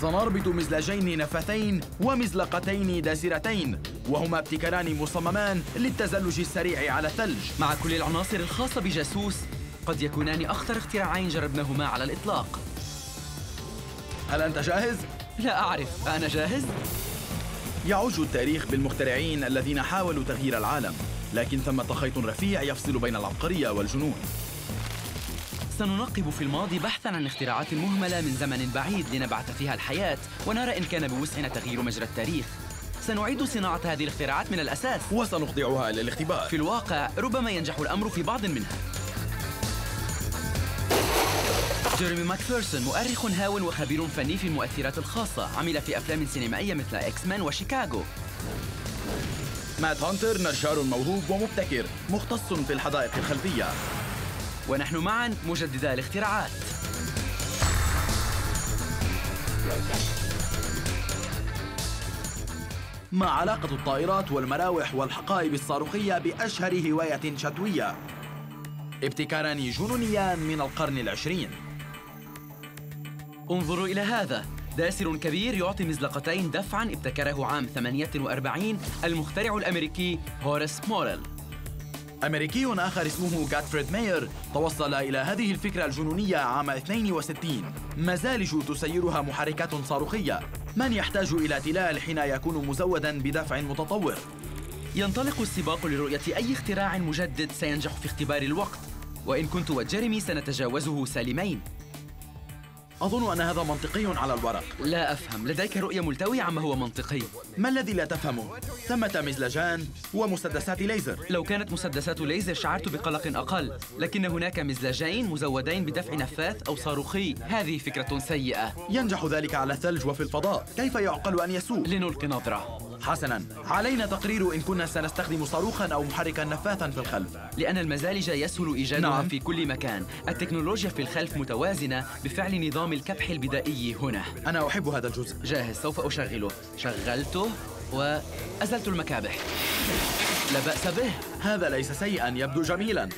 سنربط مزلاجين نفاثين ومزلقتين داسرتين وهما ابتكاران مصممان للتزلج السريع على الثلج مع كل العناصر الخاصة بجاسوس قد يكونان أخطر اختراعين جربناهما على الإطلاق هل أنت جاهز؟ لا أعرف أنا جاهز؟ يعج التاريخ بالمخترعين الذين حاولوا تغيير العالم لكن ثمة خيط رفيع يفصل بين العبقرية والجنون سننقب في الماضي بحثاً عن اختراعات مهملة من زمن بعيد لنبعث فيها الحياة ونرى إن كان بوسعنا تغيير مجرى التاريخ. سنعيد صناعة هذه الاختراعات من الأساس. وسنخضعها إلى الاختبار في الواقع ربما ينجح الأمر في بعض منها. جيريمي ماكفيرسون مؤرخ هاوٍ وخبير فني في المؤثرات الخاصة عمل في أفلام سينمائية مثل إكس مان وشيكاغو. مات هانتر نجار موهوب ومبتكر مختص في الحدائق الخلفية. ونحن معا مجددا الاختراعات. ما علاقة الطائرات والمراوح والحقائب الصاروخية بأشهر هواية شتوية؟ ابتكاران جنونيان من القرن العشرين. انظروا إلى هذا. داسر كبير يعطي مزلقتين دفعاً ابتكره عام 48 المخترع الأمريكي هوريس موريل. أمريكي آخر اسمه جاتفريد ماير توصل إلى هذه الفكرة الجنونية عام 62 مزالج تسيرها محركات صاروخية. من يحتاج إلى تلال حين يكون مزودا بدفع متطور؟ ينطلق السباق لرؤية أي اختراع مجدد سينجح في اختبار الوقت. وإن كنت وجيريمي سنتجاوزه سالمين. أظن أن هذا منطقي على الورق. لا أفهم. لديك رؤية ملتوية عما هو منطقي؟ ما الذي لا تفهمه؟ ثمة مزلجان ومسدسات ليزر. لو كانت مسدسات ليزر شعرت بقلق أقل. لكن هناك مزلاجين مزودين بدفع نفاث أو صاروخي. هذه فكرة سيئة. ينجح ذلك على الثلج وفي الفضاء. كيف يعقل أن يسوق؟ لنلقي نظرة. حسناً. علينا تقرير إن كنا سنستخدم صاروخاً أو محركاً نفاثاً في الخلف. لأن المزالج يسهل إيجادها نعم. في كل مكان. التكنولوجيا في الخلف متوازنة بفعل نظام الكبح البدائي هنا. أنا أحب هذا الجزء. جاهز سوف أشغله. شغلته وأزلت المكابح. لا بأس به. هذا ليس سيئاً يبدو جميلاً.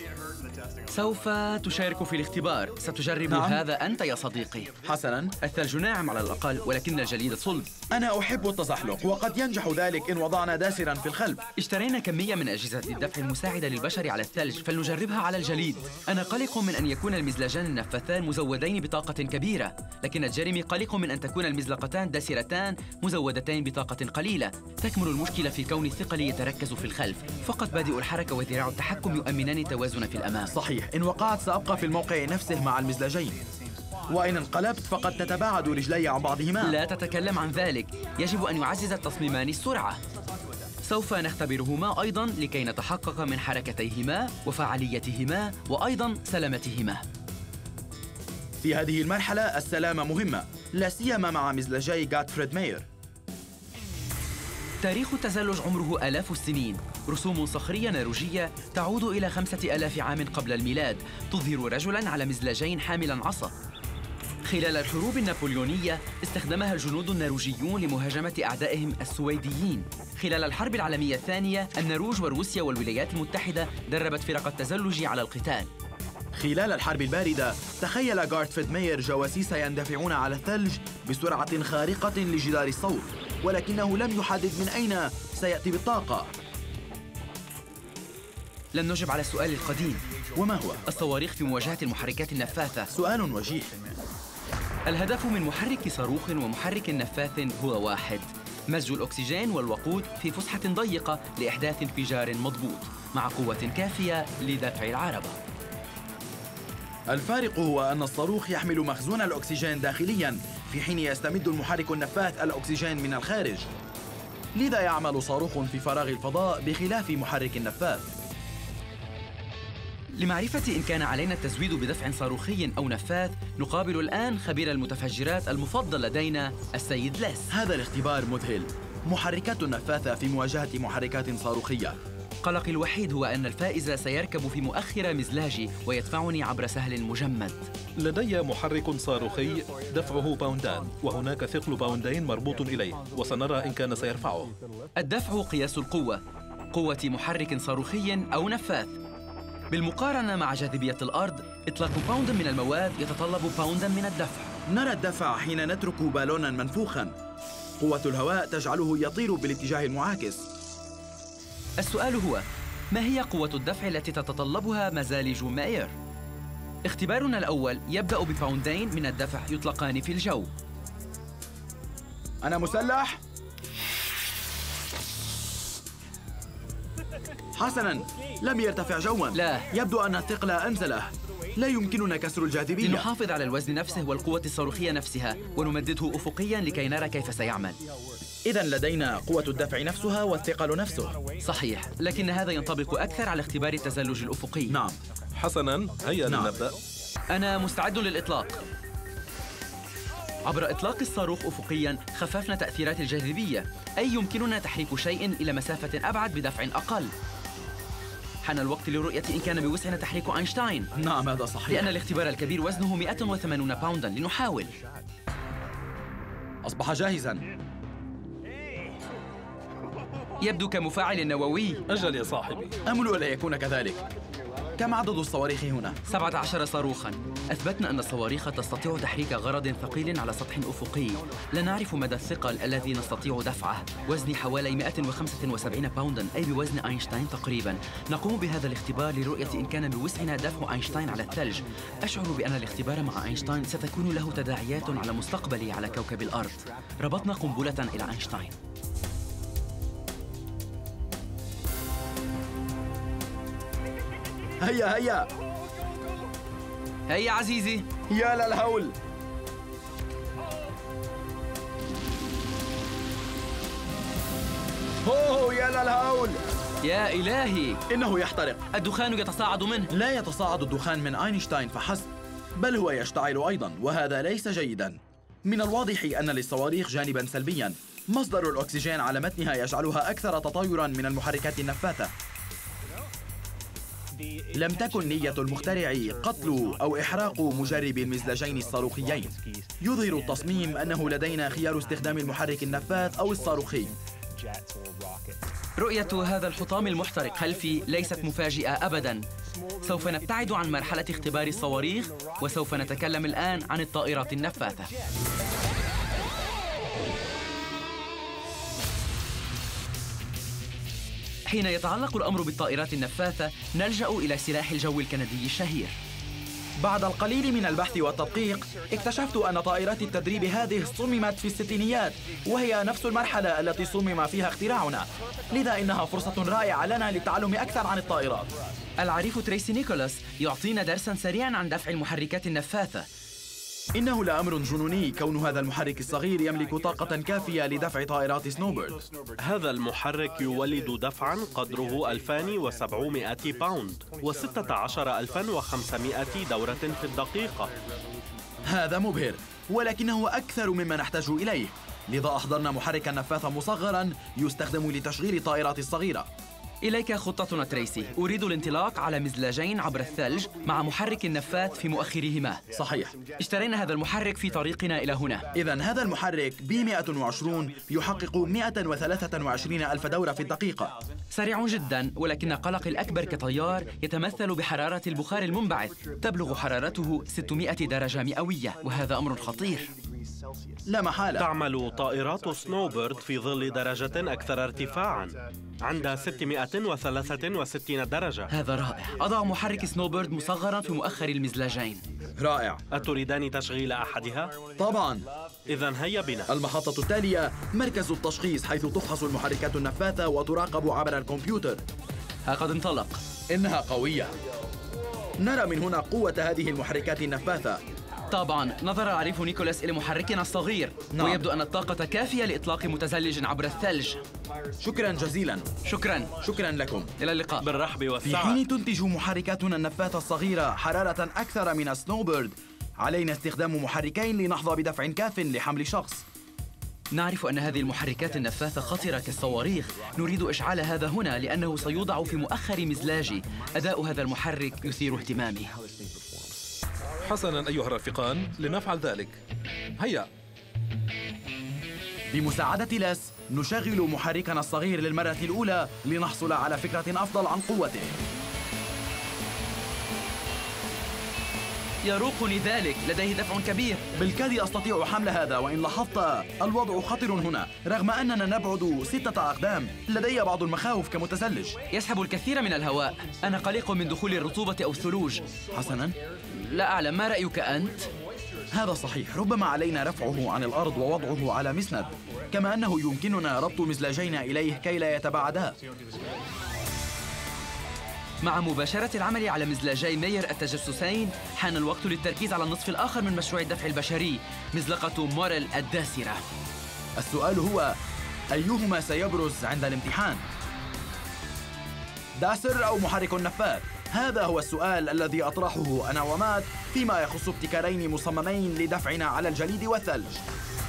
سوف تشارك في الاختبار. ستجرب نعم. هذا أنت يا صديقي. حسناً الثلج ناعم على الأقل ولكن الجليد صلب أنا أحب التزحلق وقد ينجح ذلك إن وضعنا داسراً في الخلف اشترينا كمية من أجهزة الدفع المساعدة للبشر على الثلج فلنجربها على الجليد. أنا قلق من أن يكون المزلجان النفاثان مزودين بطاقة كبيرة لكن جيريمي قلق من أن تكون المزلقتان داسرتان مزودتين بطاقة قليلة. تكمن المشكلة في كون الثقل يتركز في الخلف. فقط بادئ الحركة وذراع التحكم يؤمنان التوازن في الأمام صحيح إن وقعت سأبقى في الموقع نفسه مع المزلجين. وإن انقلبت فقد تتباعد رجلي عن بعضهما. لا تتكلم عن ذلك. يجب أن يعزز التصميمان السرعة. سوف نختبرهما أيضا لكي نتحقق من حركتيهما وفعاليتهما وأيضا سلامتهما. في هذه المرحلة السلامة مهمة لا سيما مع مزلجي جاتفريد ماير تاريخ التزلج عمره آلاف السنين. رسوم صخرية نرويجية تعود إلى خمسة آلاف عام قبل الميلاد تظهر رجلاً على مزلاجين حاملاً عصا. خلال الحروب النابليونية استخدمها الجنود النرويجيون لمهاجمة أعدائهم السويديين. خلال الحرب العالمية الثانية النرويج وروسيا والولايات المتحدة دربت فرق التزلج على القتال. خلال الحرب الباردة تخيل جارتفيد ماير جواسيس يندفعون على الثلج بسرعة خارقة لجدار الصوت ولكنه لم يحدد من أين سيأتي بالطاقة. لن نجب على السؤال القديم. وما هو؟ الصواريخ في مواجهة المحركات النفاثة. سؤال وجيه. الهدف من محرك صاروخ ومحرك نفاث هو واحد. مزج الأكسجين والوقود في فسحة ضيقة لإحداث انفجار مضبوط مع قوة كافية لدفع العربة. الفارق هو أن الصاروخ يحمل مخزون الأكسجين داخلياً في حين يستمد المحرك النفاث الأكسجين من الخارج. لذا يعمل صاروخ في فراغ الفضاء بخلاف محرك النفاث. لمعرفة إن كان علينا التزويد بدفع صاروخي أو نفاث نقابل الآن خبير المتفجرات المفضل لدينا السيد ليس هذا الاختبار مذهل. محركات نفاثة في مواجهة محركات صاروخية. قلقي الوحيد هو أن الفائز سيركب في مؤخر مزلاجي ويدفعني عبر سهل مجمد. لدي محرك صاروخي دفعه باوندان وهناك ثقل باوندين مربوط إليه وسنرى إن كان سيرفعه. الدفع قياس القوة قوة محرك صاروخي أو نفاث بالمقارنة مع جاذبية الأرض إطلاق باوند من المواد يتطلب باوندا من الدفع. نرى الدفع حين نترك بالونا منفوخا. قوة الهواء تجعله يطير بالاتجاه المعاكس. السؤال هو ما هي قوة الدفع التي تتطلبها مزالج ماير؟ اختبارنا الأول يبدأ بباوندين من الدفع يطلقان في الجو. أنا مسلح؟ حسناً. لم يرتفع جواً. لا. يبدو أن الثقل أنزله. لا يمكننا كسر الجاذبية. لنحافظ على الوزن نفسه والقوة الصاروخية نفسها ونمدده أفقياً لكي نرى كيف سيعمل. إذا لدينا قوة الدفع نفسها والثقل نفسه. صحيح. لكن هذا ينطبق أكثر على اختبار التزلج الأفقي. نعم. حسنا هيا نعم. لنبدأ. أنا مستعد للإطلاق. عبر إطلاق الصاروخ أفقياً خففنا تأثيرات الجاذبية. أي يمكننا تحريك شيء إلى مسافة أبعد بدفع أقل؟ حان الوقت لرؤية إن كان بوسعنا تحريك أينشتاين. نعم هذا صحيح. لأن الاختبار الكبير وزنه 180 باوندا لنحاول. أصبح جاهزاً. يبدو كمفاعل نووي. أجل يا صاحبي. أمل ألا يكون كذلك. كم عدد الصواريخ هنا؟ 17 صاروخا. أثبتنا أن الصواريخ تستطيع تحريك غرض ثقيل على سطح أفقي. لا نعرف مدى الثقل الذي نستطيع دفعه. وزني حوالي 175 باوندا أي بوزن أينشتاين تقريبا. نقوم بهذا الاختبار لرؤية إن كان بوسعنا دفع أينشتاين على الثلج. أشعر بأن الاختبار مع أينشتاين ستكون له تداعيات على مستقبلي على كوكب الأرض. ربطنا قنبلة إلى أينشتاين. هيا هيا. هيا عزيزي. يا للهول أوه يا للهول يا إلهي. إنه يحترق. الدخان يتصاعد منه. لا يتصاعد الدخان من أينشتاين فحسب. بل هو يشتعل أيضا وهذا ليس جيدا. من الواضح أن للصواريخ جانبا سلبيا. مصدر الأكسجين على متنها يجعلها أكثر تطايرا من المحركات النفاثة. لم تكن نية المخترع قتل أو إحراق مجرب المزلجين الصاروخيين. يظهر التصميم أنه لدينا خيار استخدام المحرك النفاث أو الصاروخي. رؤية هذا الحطام المحترق خلفي ليست مفاجئة أبداً. سوف نبتعد عن مرحلة اختبار الصواريخ وسوف نتكلم الآن عن الطائرات النفاثة. حين يتعلق الأمر بالطائرات النفاثة نلجأ إلى سلاح الجو الكندي الشهير. بعد القليل من البحث والتدقيق اكتشفت أن طائرات التدريب هذه صممت في الستينيات وهي نفس المرحلة التي صمم فيها اختراعنا. لذا إنها فرصة رائعة لنا للتعلم أكثر عن الطائرات. العريف تريسي نيكولاس يعطينا درساً سريعاً عن دفع المحركات النفاثة. إنه لأمر جنوني كون هذا المحرك الصغير يملك طاقة كافية لدفع طائرات سنوبيرد هذا المحرك يولد دفعا قدره 2700 باوند و16500 دورة في الدقيقة. هذا مبهر ولكنه أكثر مما نحتاج إليه. لذا أحضرنا محركا نفاثا مصغرا يستخدم لتشغيل الطائرات الصغيرة. إليك خطتنا تريسي. أريد الانطلاق على مزلاجين عبر الثلج مع محرك نفاث في مؤخرهما. صحيح. اشترينا هذا المحرك في طريقنا إلى هنا. إذا هذا المحرك ب 120 يحقق 123 ألف دورة في الدقيقة. سريع جدا ولكن قلقي الأكبر كطيار يتمثل بحرارة البخار المنبعث. تبلغ حرارته 600 درجة مئوية وهذا أمر خطير. لا محالة. تعمل طائرات سنوبيرد في ظل درجة أكثر ارتفاعا عند 663 درجة. هذا رائع. أضع محرك سنوبيرد مصغرا في مؤخر المزلاجين. رائع. أتريدان تشغيل أحدها؟ طبعا. إذا هيا بنا. المحطة التالية مركز التشخيص حيث تفحص المحركات النفاثة وتراقب عبر الكمبيوتر. ها قد انطلق. إنها قوية. نرى من هنا قوة هذه المحركات النفاثة. طبعا نظر العريف نيكولاس إلى محركنا الصغير نعم. ويبدو أن الطاقة كافية لإطلاق متزلج عبر الثلج. شكرا جزيلا. شكرا. شكرا لكم. إلى اللقاء. بالرحب في والسعة. حين تنتج محركاتنا النفاثة الصغيرة حرارة أكثر من السنوبيرد علينا استخدام محركين لنحظى بدفع كاف لحمل شخص. نعرف أن هذه المحركات النفاثة خطرة كالصواريخ. نريد إشعال هذا هنا لأنه سيوضع في مؤخر مزلاجي. أداء هذا المحرك يثير اهتمامي. حسنا أيها الرفيقان لنفعل ذلك. هيا. بمساعدة لاس نشغل محركنا الصغير للمرة الأولى لنحصل على فكرة أفضل عن قوته. يروقني ذلك لديه دفع كبير. بالكاد أستطيع حمل هذا وإن لاحظت الوضع خطر هنا. رغم أننا نبعد ستة أقدام لدي بعض المخاوف كمتزلج يسحب الكثير من الهواء. أنا قلق من دخول الرطوبة أو الثلوج. حسناً لا أعلم ما رأيك أنت؟ هذا صحيح ربما علينا رفعه عن الأرض ووضعه على مسند كما أنه يمكننا ربط مزلاجين إليه كي لا يتباعدا مع مباشرة العمل على مزلاجي مير التجسسين حان الوقت للتركيز على النصف الآخر من مشروع الدفع البشري مزلقة موريل الداسرة السؤال هو أيهما سيبرز عند الامتحان؟ داسر أو محرك النفاث؟ هذا هو السؤال الذي أطرحه أنا ومات فيما يخص ابتكارين مصممين لدفعنا على الجليد والثلج.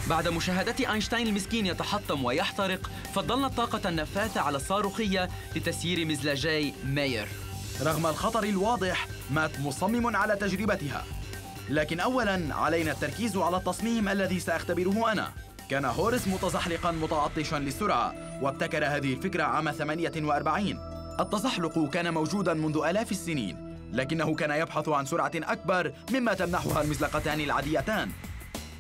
بعد مشاهدة أينشتاين المسكين يتحطم ويحترق فضلنا الطاقة النفاثة على الصاروخية لتسيير مزلاجي ماير. رغم الخطر الواضح مات مصمم على تجربتها. لكن أولاً علينا التركيز على التصميم الذي سأختبره أنا. كان هورس متزحلقاً متعطشاً للسرعة وابتكر هذه الفكرة عام 48 التزحلق كان موجوداً منذ آلاف السنين لكنه كان يبحث عن سرعة أكبر مما تمنحها المزلقتان العاديتان.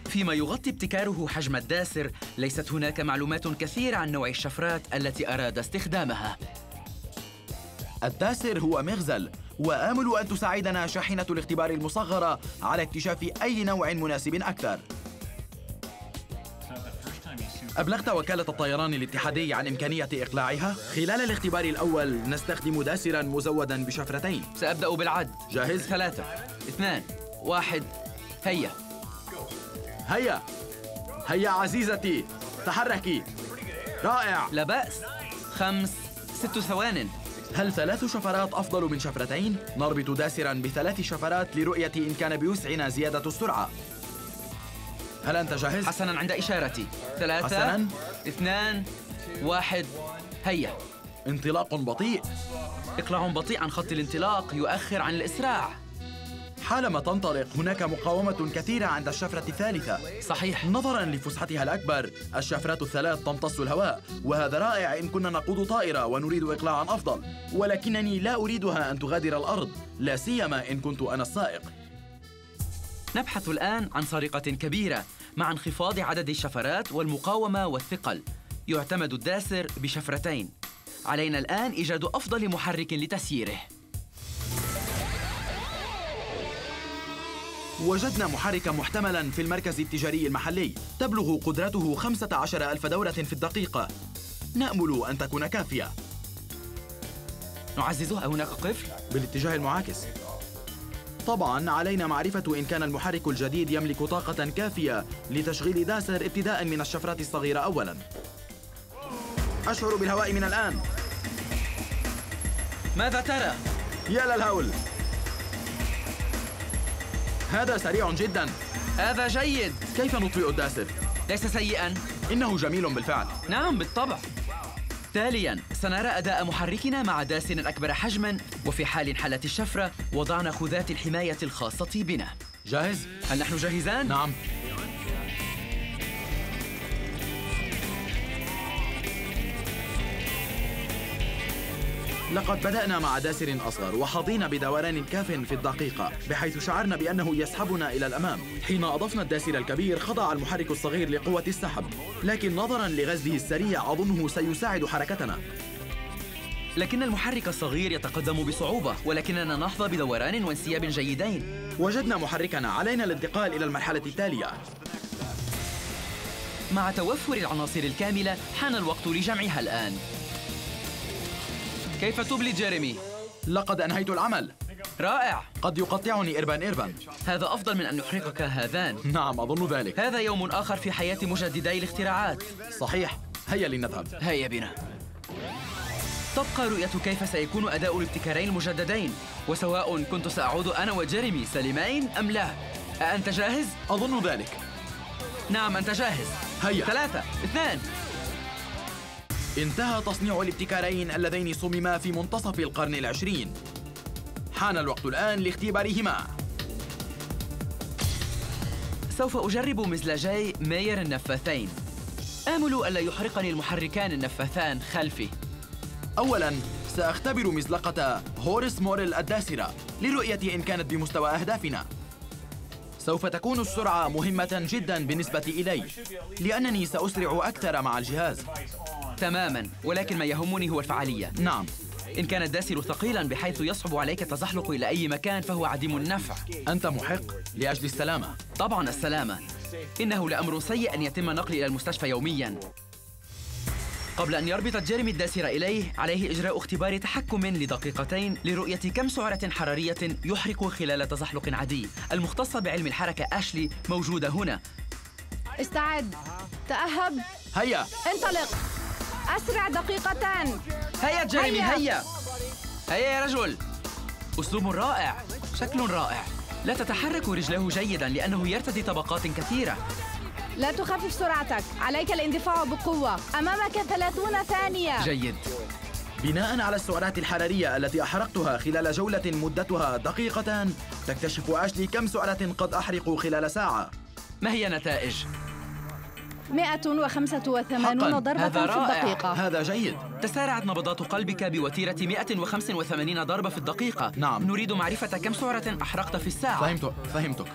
فيما يغطي ابتكاره حجم الداسر ليست هناك معلومات كثيرة عن نوع الشفرات التي أراد استخدامها. الداسر هو مغزل وآمل أن تساعدنا شاحنة الاختبار المصغرة على اكتشاف أي نوع مناسب أكثر. أبلغت وكالة الطيران الاتحادي عن إمكانية إقلاعها؟ خلال الاختبار الأول نستخدم داسرا مزودا بشفرتين. سأبدأ بالعد جاهز؟ ثلاثة اثنان واحد. هيا. هيا. هيا عزيزتي. تحركي. رائع. لا بأس. خمس ست ثوان. هل ثلاث شفرات أفضل من شفرتين؟ نربط داسرا بثلاث شفرات لرؤية إن كان بيسعنا زيادة السرعة. هل أنت جاهز؟ حسنا عند إشارتي. ثلاثة حسناً. اثنان واحد. هيا. انطلاق بطيء. إقلاع بطيء عن خط الانطلاق يؤخر عن الإسراع. حالما تنطلق هناك مقاومة كثيرة عند الشفرة الثالثة. صحيح. نظرا لفسحتها الأكبر الشفرات الثلاث تمتص الهواء وهذا رائع إن كنا نقود طائرة ونريد إقلاعا أفضل. ولكنني لا أريدها أن تغادر الأرض لا سيما إن كنت أنا السائق. نبحث الآن عن سرقة كبيرة مع انخفاض عدد الشفرات والمقاومة والثقل. يعتمد الداسر بشفرتين. علينا الآن إيجاد أفضل محرك لتسييره. وجدنا محركا محتملا في المركز التجاري المحلي. تبلغ قدرته 15 ألف دورة في الدقيقة. نأمل أن تكون كافية. نعززه هناك قفل؟ بالاتجاه المعاكس. طبعا علينا معرفة إن كان المحرك الجديد يملك طاقة كافية لتشغيل داسر ابتداء من الشفرات الصغيرة أولا. أشعر بالهواء من الآن. ماذا ترى؟ يا للهول. هذا سريع جدا. هذا جيد. كيف نطفئ الداسر؟ ليس سيئا. إنه جميل بالفعل. نعم بالطبع. تاليا سنرى أداء محركنا مع داسن أكبر حجما وفي حال انحلت الشفرة وضعنا خوذات الحماية الخاصة بنا جاهز؟ هل نحن جاهزان؟ نعم لقد بدأنا مع داسر أصغر وحظينا بدوران كاف في الدقيقة بحيث شعرنا بأنه يسحبنا إلى الأمام. حين أضفنا الداسر الكبير خضع المحرك الصغير لقوة السحب. لكن نظرا لغزله السريع أظنه سيساعد حركتنا. لكن المحرك الصغير يتقدم بصعوبة ولكننا نحظى بدوران وانسياب جيدين. وجدنا محركنا علينا الانتقال إلى المرحلة التالية. مع توفر العناصر الكاملة حان الوقت لجمعها الآن. كيف تبلي جيريمي؟ لقد أنهيت العمل. رائع. قد يقطعني إربان إربان. هذا أفضل من أن يحرقك هذان. نعم أظن ذلك. هذا يوم آخر في حياة مجددي الاختراعات. صحيح. هيا لنذهب. هيا بنا. تبقى رؤية كيف سيكون أداء الابتكارين المجددين. وسواء كنت سأعود أنا وجيريمي سليمين أم لا. أنت جاهز؟ أظن ذلك. نعم أنت جاهز. هيا. ثلاثة اثنان. انتهى تصنيع الابتكارين اللذين صمما في منتصف القرن العشرين. حان الوقت الآن لاختبارهما. سوف أجرب مزلاجي ماير النفاثين. آمل ألا يحرقني المحركان النفاثان خلفي. أولاً سأختبر مزلقة هورس موريل الداسرة لرؤية إن كانت بمستوى أهدافنا. سوف تكون السرعة مهمة جدا بالنسبة إلي لأنني سأسرع أكثر مع الجهاز. تماما ولكن ما يهمني هو الفعالية. نعم. إن كان الداسر ثقيلا بحيث يصعب عليك التزحلق إلى أي مكان فهو عديم النفع. أنت محق لأجل السلامة. طبعا السلامة. إنه لأمر سيء أن يتم النقل إلى المستشفى يوميا. قبل أن يربط جيريمي الداسر إليه عليه إجراء اختبار تحكم لدقيقتين لرؤية كم سعرة حرارية يحرق خلال تزحلق عادي. المختصة بعلم الحركة أشلي موجودة هنا. استعد. تأهب. هيا. انطلق. أسرع دقيقتان. هيا جيريمي هيا. هيا. يا رجل. أسلوب رائع شكل رائع. لا تتحرك رجله جيدا لأنه يرتدي طبقات كثيرة. لا تخفف سرعتك. عليك الاندفاع بقوة. أمامك ثلاثون ثانية. جيد. بناء على السعرات الحرارية التي أحرقتها خلال جولة مدتها دقيقتان تكتشف أشلي كم سعرة قد أحرق خلال ساعة. ما هي نتائج؟ 185 حقاً، ضربة هذا في. الدقيقة. هذا جيد. تسارعت نبضات قلبك بوتيرة 185 ضربة في الدقيقة. نعم. نريد معرفة كم سعرة أحرقت في الساعة. فهمت فهمتك.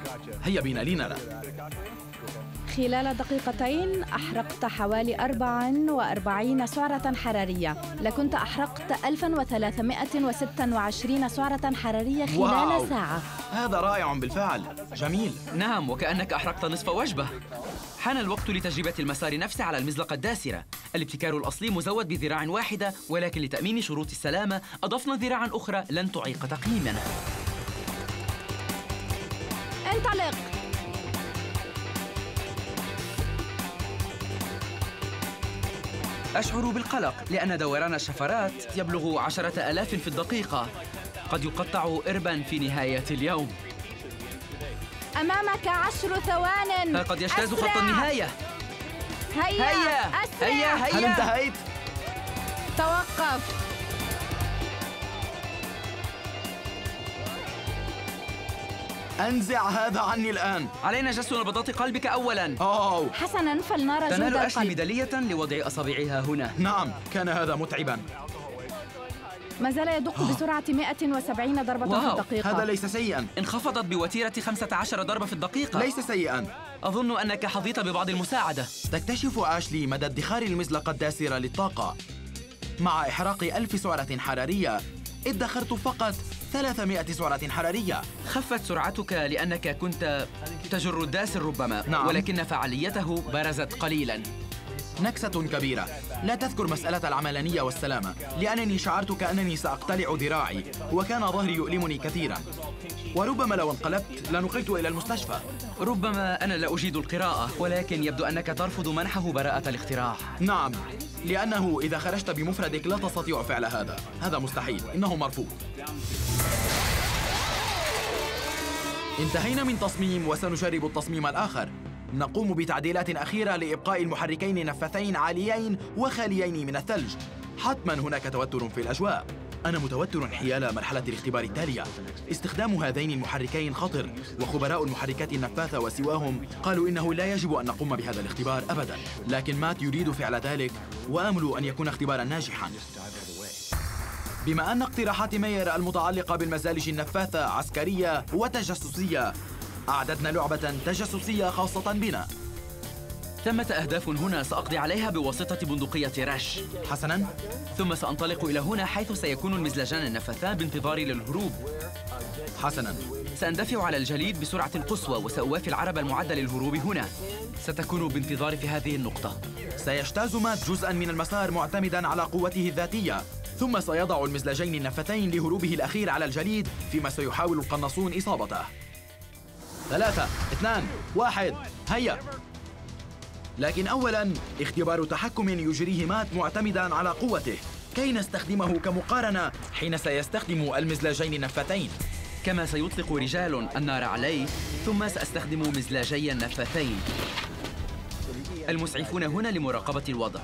هيا بنا لنرى خلال دقيقتين أحرقت حوالي 44 سعرة حرارية. لكنت أحرقت 1326 سعرة حرارية خلال واو. ساعة. هذا رائع بالفعل. جميل. نعم وكأنك أحرقت نصف وجبة. حان الوقت لتجربة المسار نفسه على المزلقة الداسرة. الابتكار الأصلي مزود بذراع واحدة ولكن لتأمين شروط السلامة أضفنا ذراعا أخرى لن تعيق تقييمنا انطلق! أشعر بالقلق لأن دوران الشفرات يبلغ عشرة ألاف في الدقيقة. قد يقطع إربا في نهاية اليوم. أمامك عشر ثوان. قد يجتاز. خط النهاية. هيا هيا أسرع. هيا هل هيا انتهيت؟ توقف. أنزع هذا عني الآن. علينا جس نبضات قلبك أولاً. أوه. حسنا فلنرى تنال جهد أشلي القلب. ميدالية لوضع أصابعها هنا. نعم كان هذا متعبا. ما زال يدق بسرعة 170 ضربة في واو، الدقيقة. هذا ليس سيئا. انخفضت بوتيرة 15 ضربة في الدقيقة. ليس سيئا. أظن أنك حظيت ببعض المساعدة. تكتشف آشلي مدى ادخار المزلقة الداسرة للطاقة. مع إحراق ألف سعرة حرارية ادخرت فقط 300 سعرة حرارية. خفت سرعتك لأنك كنت تجر الداسر ربما نعم. ولكن فعاليته برزت قليلاً. نكسة كبيرة. لا تذكر مسألة العملانية والسلامة لأنني شعرت كأنني سأقتلع ذراعي وكان ظهري يؤلمني كثيرا. وربما لو انقلبت لنقلت إلى المستشفى. ربما أنا لا أجيد القراءة ولكن يبدو أنك ترفض منحه براءة الاختراع نعم لأنه إذا خرجت بمفردك لا تستطيع فعل هذا. هذا مستحيل إنه مرفوض. انتهينا من تصميم وسنجرب التصميم الآخر. نقوم بتعديلات أخيرة لإبقاء المحركين نفاثين عاليين وخاليين من الثلج. حتما هناك توتر في الأجواء. أنا متوتر حيال مرحلة الاختبار التالية. استخدام هذين المحركين خطر وخبراء المحركات النفاثة وسواهم قالوا إنه لا يجب أن نقوم بهذا الاختبار أبدا. لكن مات يريد فعل ذلك وآمل أن يكون اختبارا ناجحا. بما أن اقتراحات مير المتعلقة بالمزالج النفاثة عسكرية وتجسسية أعددنا لعبة تجسسية خاصة بنا. ثمة أهداف هنا سأقضي عليها بواسطة بندقية رش. حسنا. ثم سأنطلق إلى هنا حيث سيكون المزلجان النفاثان بانتظاري للهروب. حسنا. سأندفع على الجليد بسرعة قصوى وسأوافي العربة المعدة للهروب هنا. ستكون بانتظاري في هذه النقطة. سيجتاز مات جزءا من المسار معتمدا على قوته الذاتية. ثم سيضع المزلجين النفاثين لهروبه الأخير على الجليد فيما سيحاول القناصون إصابته. ثلاثة اثنان واحد. هيا. لكن أولا اختبار تحكم يجريه مات معتمدا على قوته. كي نستخدمه كمقارنة حين سيستخدم المزلجين النفتين كما سيطلق رجال النار علي ثم سأستخدم مزلاجي النفاثين المسعفون هنا لمراقبة الوضع.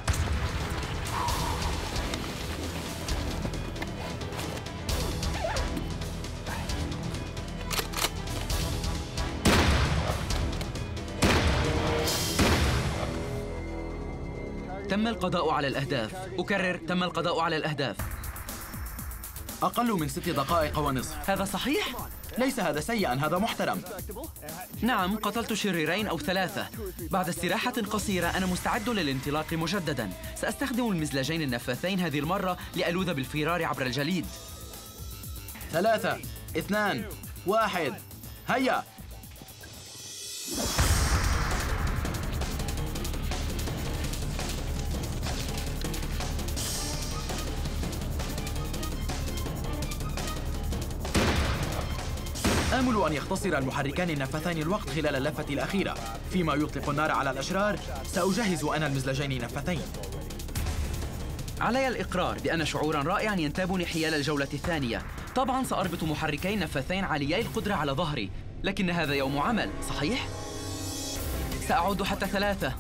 تم القضاء على الأهداف. أكرر تم القضاء على الأهداف. أقل من ست دقائق ونصف. هذا صحيح؟ ليس هذا سيئا هذا محترم. نعم قتلت شريرين أو ثلاثة. بعد استراحة قصيرة أنا مستعد للانطلاق مجددا. سأستخدم المزلجين النفاثين هذه المرة لألوذ بالفرار عبر الجليد. ثلاثة اثنان واحد. هيا! آمل أن يختصر المحركان النفاثان الوقت خلال اللفة الأخيرة. فيما يطلق النار على الأشرار سأجهز أنا المزلجين النفاثين علي الإقرار بأن شعورا رائعا ينتابني حيال الجولة الثانية. طبعا سأربط محركين نفاثين عاليي القدرة على ظهري. لكن هذا يوم عمل صحيح؟ سأعد حتى ثلاثة.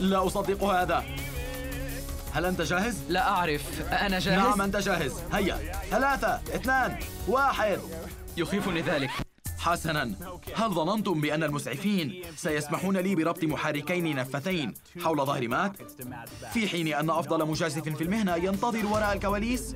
لا أصدق هذا. هل أنت جاهز؟ لا أعرف. أنا جاهز؟ نعم أنت جاهز. هيا. ثلاثة اثنان واحد. يخيفني ذلك. حسنا. هل ظننتم بأن المسعفين سيسمحون لي بربط محركين نفثين حول ظهر مات؟ في حين أن أفضل مجازف في المهنة ينتظر وراء الكواليس؟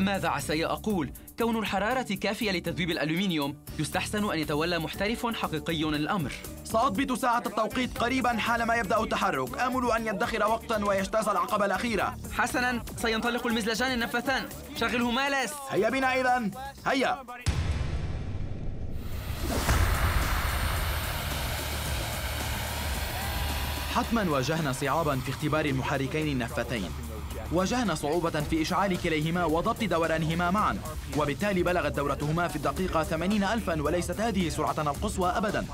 ماذا عسى أقول؟ كون الحرارة كافية لتذويب الألومنيوم يستحسن أن يتولى محترف حقيقي الأمر. سأضبط ساعة التوقيت قريبا حالما يبدأ التحرك. آمل أن يدخر وقتا ويجتاز العقبة الأخيرة حسنا سينطلق المزلجان النفاثان. شغله مالس هيا بنا إذا. هيا. حتما واجهنا صعابا في اختبار المحركين النفاثين. واجهنا صعوبة في إشعال كليهما وضبط دورانهما معا وبالتالي بلغت دورتهما في الدقيقة 80 ألفا وليست هذه سرعتنا القصوى أبدا.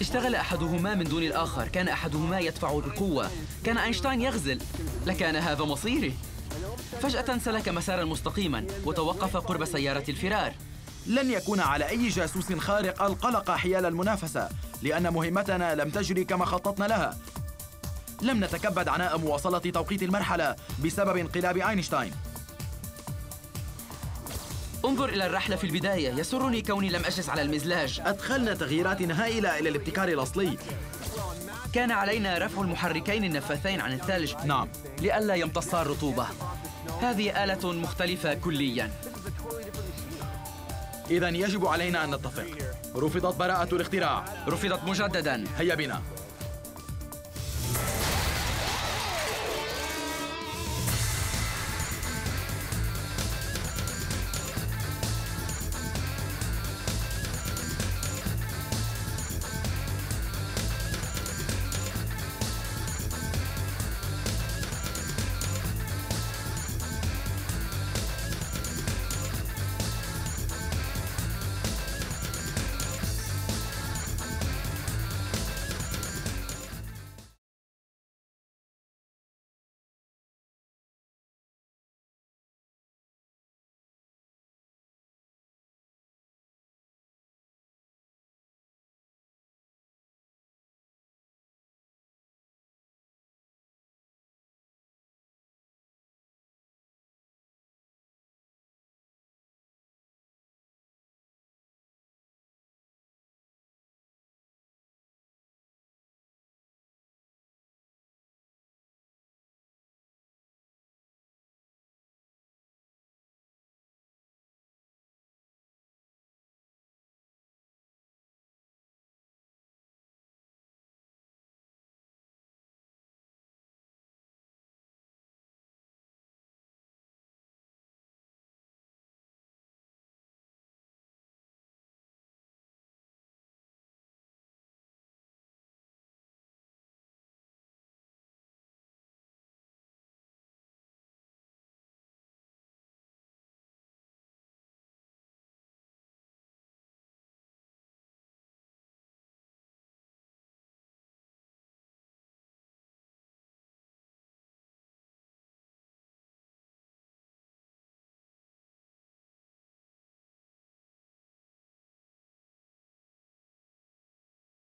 اشتغل أحدهما من دون الآخر كان أحدهما يدفع بقوة كان أينشتاين يغزل لكان هذا مصيري. فجأة سلك مسارا مستقيما وتوقف قرب سيارة الفرار. لن يكون على أي جاسوس خارق القلق حيال المنافسة لأن مهمتنا لم تجري كما خططنا لها. لم نتكبد عناء مواصلة توقيت المرحلة بسبب انقلاب أينشتاين. انظر إلى الرحلة في البداية. يسرني كوني لم أجلس على المزلاج. أدخلنا تغييرات هائلة إلى الابتكار الأصلي. كان علينا رفع المحركين النفاثين عن الثلج. نعم. لئلا يمتصا الرطوبة. هذه آلة مختلفة كلياً. إذا يجب علينا أن نتفق. رفضت براءة الاختراع. رفضت مجدداً. هيا بنا.